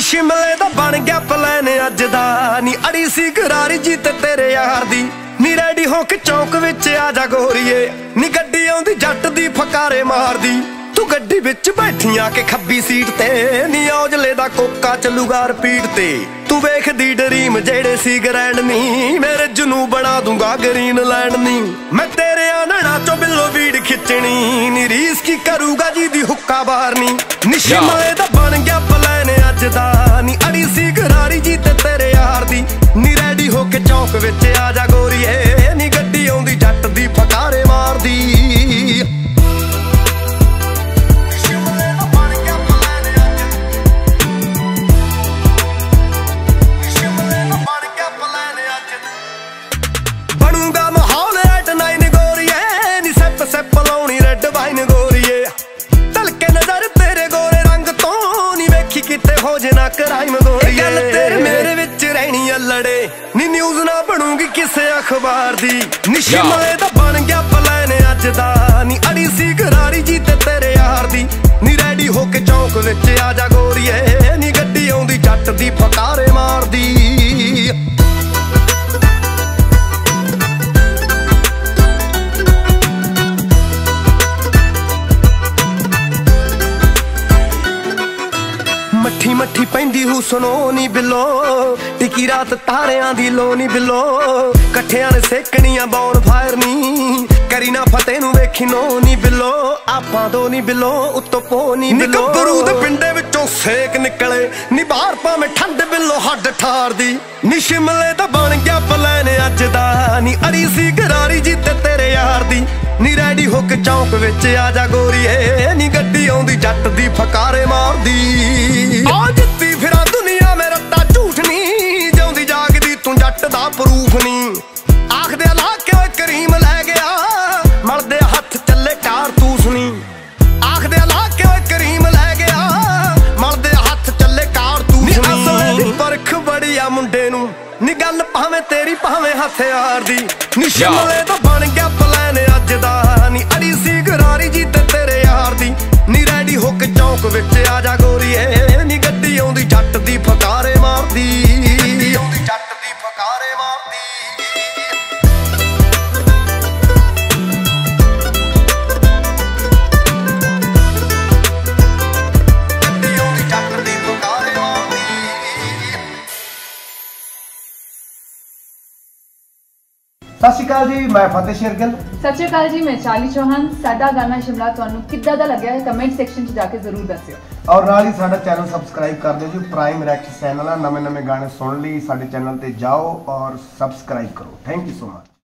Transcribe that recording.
ਸ਼ਿਮਲੇ ਦਾ ਬਣ ਗਿਆ ਪਲਾਨ ਅੱਜ ਦਾ। ਨੀ ਅੜੀ ਸੀ ਗਰਾਰੀ ਜੀ ਤੇ ਤੇਰੇ ਯਾਰ ਦੀ। ਨੀ ਰੈਡੀ ਹੋ ਕੇ ਚੌਕ ਵਿੱਚ ਆ ਜਾ ਗੋਰੀਏ। ਨੀ ਗੱਡੀ ਆਉਂਦੀ ਜੱਟ ਦੀ ਫਕਾਰੇ ਮਾਰਦੀ। ਤੂੰ ਗੱਡੀ ਵਿੱਚ ਬੈਠੀਆਂ ਕੇ ਖੱਬੀ ਸੀਟ ਤੇ। ਨੀ ਔਜਲੇ ਦਾ ਕੋਕਾ ਚੱਲੂਗਾ ਰਿਪੀਟ ਤੇ। ਤੂੰ ਵੇਖਦੀ ਡਰੀਮ ਜਿਹੜੇ ਸੀ ਗ੍ਰੈਂਡ ਨੀ। ਮੇਰੇ ਜਨੂ ਬਣਾ ਦੂੰਗਾ ਗ੍ਰੀਨ ਲੈਂਡ ਨੀ। ਮੈਂ ਤੇਰੇ ਆਨਣਾ ਚੋਂ ਬਿੱਲੋ ਵੀੜ ਖਿੱਚਣੀ। ਨੀ ਰੀਸ ਕੀ ਕਰੂਗਾ ਜੀ ਦੀ ਹੁੱਕਾ ਬਾਰਨੀ। ਨੀ ਦਾ ਬਣ ਗਿਆ ਅੜੀ ਸੀ ਗਰਾਰੀ ਜੀ ਤੇ ਤੇਰੇ ਯਾਰ ਦੀ। ਨੀ ਰੈਡੀ ਹੋ ਕੇ ਚੌਂਕ ਵਿੱਚ ਆ ਜਾ ਗੋਰੀਏ ਗੋਰੀਏ ਗੱਲ ਤੇਰੇ ਮੇਰੇ ਵਿੱਚ ਰਹਿਣੀ ਆ ਲੜੇ। ਨੀ ਨਿਊਜ਼ ਨਾ ਬਣੂਗੀ ਕਿਸੇ ਅਖਬਾਰ ਦੀ। ਨੀ ਸ਼ਿਮਲੇ ਦਾ ਬਣ ਗਿਆ ਪਲਾਨ ਅੱਜ ਦਾ। ਨੀ ਅੜੀ ਸੀ ਗਰਾਰੀ ਜੀ ਤੇ ਤੇਰੇ ਯਾਰ ਦੀ। ਨੀ ਰੈਡੀ ਹੋ ਕੇ ਚੌਕ ਵਿੱਚ ਆ ਜਾ ਗੋਰੀਏ। ਨੀ ਗੱਡੀ ਆਉਂਦੀ ਜੱਟ ਦੀ ਫਕਾਰੇ ਮੱਠੀ ਮੱਠੀ ਪੈਂਦੀ ਹੂ ਸੁਣੋ ਨੀ ਬਿੱਲੋ। ਟਿਕੀ ਰਾਤ ਤਾਰਿਆਂ ਦੀ ਲੋ ਨੀ ਬਿੱਲੋ। ਇਕੱਠਿਆਂ ਨੇ ਸੇਕਣੀਆਂ ਬੌਨ ਫਾਇਰ ਨੀ। ਕਰੀ ਨਾ ਫਤਿਹ ਨੂੰ ਵੇਖੀ ਨੋ ਨੀ ਬਿੱਲੋ। ਆਪਾਂ ਦੋ ਨੀ ਬਿੱਲੋ, ਉੱਤੋਂ ਪੋ ਨੀ ਬਿੱਲੋ। ਨਿਕਬਰੂ ਦੇ ਪਿੰਡੇ ਵਿੱਚੋਂ ਸੇਕ ਨਿਕਲੇ। ਨਿਬਾਰ ਭਾਵੇਂ ਠੰਡ ਬਿੱਲੋ, ਹੱਡ ਠਾਰਦੀ ਨੀ ਸ਼ਿਮਲੇ ਦਾ ਬਣ ਗਿਆ ਪਲਾਨ ਅੱਜ ਦਾ। ਨੀ ਅੜੀ ਸੀ ਗਰਾਰੀ ਜੀ ਤੇ ਰੈਡੀ ਹੋ ਕੇ ਚੌਕ ਵਿੱਚ ਆ ਜਾ ਗੋਰੀਏ ਨੀ ਗੱਡੀ ਆਉਂਦੀ ਜੱਟ ਦੀ ਫਕਾਰੇ ਮਾਰਦੀ। ਆ ਜਿੱਤੀ ਫਿਰਾਂ ਦੁਨੀਆ ਮੇਰਾ ਤਾਂ ਝੂਠ ਨਹੀਂ ਜਿਉਂਦੀ ਜਾਗਦੀ ਤੂੰ ਜੱਟ ਦਾ ਪ੍ਰੂਫ ਨਹੀਂ ਆਖਦੇ ਲਾ ਕੇ ਓਏ ਕਰੀਮ ਲੈ ਗਿਆ? ਮਲਦੇ ਹੱਥ ਚੱਲੇ ਕਾਰਤੂਸ ਨਹੀਂ ਆਖਦੇ ਲਾ ਕੇ ਓਏ ਕਰੀਮ ਲੈ ਗਿਆ? ਮਲਦੇ ਹੱਥ ਚੱਲੇ ਕਾਰਤੂਸ ਨਹੀਂ ਅਸਲੇ ਦੀ ਪਰਖ ਬੜੀ ਆ ਮੁੰਡੇ ਨੂੰ। ਨੀ ਗੱਲ ਭਾਵੇਂ ਤੇਰੀ ਭਾਵੇਂ ਹਥਿਆਰ ਦੀ। ਨੀ ਸ਼ਿਮਲੇ ਦਾ ਬਣ ਗਿਆ ਗੱਡੀ ਆਉਂਦੀ ਜੱਟ ਦੀ ਫਕਾਰੇ ਮਾਰਦੀ। ਸਤਿ ਸ਼੍ਰੀ ਅਕਾਲ ਜੀ ਮੈਂ ਫਤਿਹ ਸ਼ੇਰਗਿੱਲ। ਸਤਿ ਸ਼੍ਰੀ ਅਕਾਲ ਜੀ ਮੈਂ ਚਾਲੀ ਚੌਹਾਨ। ਸਾਡਾ ਗਾਣਾ ਸ਼ਿਮਲਾ ਤੁਹਾਨੂੰ ਕਿੱਦਾਂ ਦਾ ਲੱਗਿਆ ਹੈ ਕਮੈਂਟ ਸੈਕਸ਼ਨ 'ਚ ਜਾ ਕੇ ਜ਼ਰੂਰ ਦੱਸਿਓ। ਔਰ ਨਾਲ ਹੀ ਸਾਡਾ ਚੈਨਲ ਸਬਸਕ੍ਰਾਈਬ ਕਰ ਦਿਓ ਜੀ ਪ੍ਰਾਈਮ ਰੈਕਸ ਚੈਨਲ ਆ। ਨਵੇਂ ਨਵੇਂ ਗਾਣੇ ਸੁਣਨ ਲਈ ਸਾਡੇ ਚੈਨਲ ਤੇ ਜਾਓ ਔਰ ਸਬਸਕ੍ਰਾਈਬ ਕਰੋ। Thank you so much